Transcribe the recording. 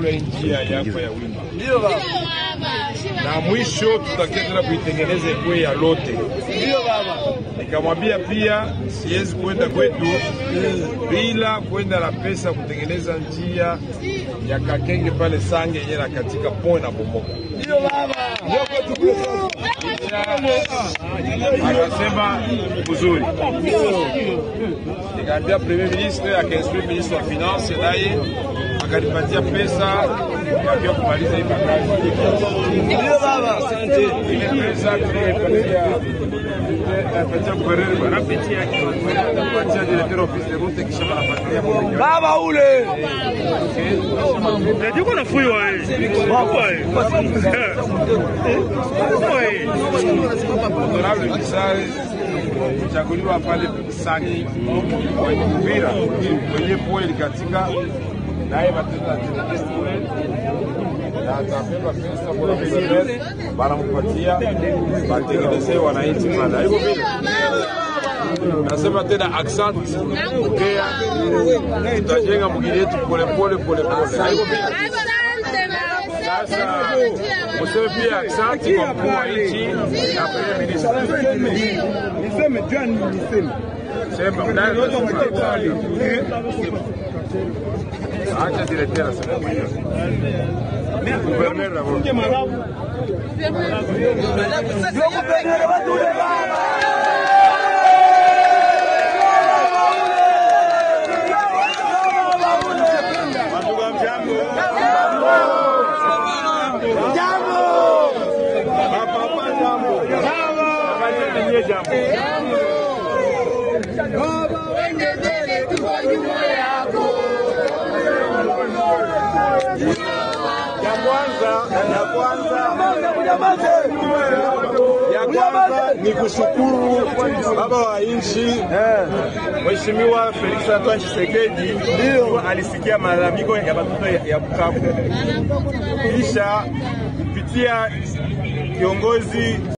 kule njia yako ya wimba, na mwisho tutakia tena kuitengeneza kwe ya lote. Nikamwambia pia siwezi kwenda kwetu bila kwenda na pesa kutengeneza njia ya Kakenge pale Sange yenye na katika pone na bomoka. Akasema kuzuri, nikaambia premier ministre akainstruire ministre wa finance, naye akanipatia pesa ya kumaliza hii makazi. Ile pesa tulipatia patia gouvernement anapatia directeur office de route kisha Baba ule! Ndio na fuyo wewe. honorable Kisare kuchaguliwa pale Sani kwenye mpira kwenye poeli katika naye kule na atapewa pesa kwa pesa banampatia batengenezee wananchi mana Hivyo vile. Nasema tena accent ongea, tutajenga mgini yetu polepole polepole. Sasa useme pia accent kwa mkuu wa nchi na premier ministre. niseme jua niseme. Sema ndani acha directeur aseme mwenyewe. Gouverneur d'abord. ndio kupendele watu ule baba Ya kwanza, ya kwanza kwanza ni kushukuru baba wa nchi Mheshimiwa Felix Antoine Tshisekedi. Ndio. Alisikia malalamiko ya batoto ya- ya Bukavu, kisha kupitia kiongozi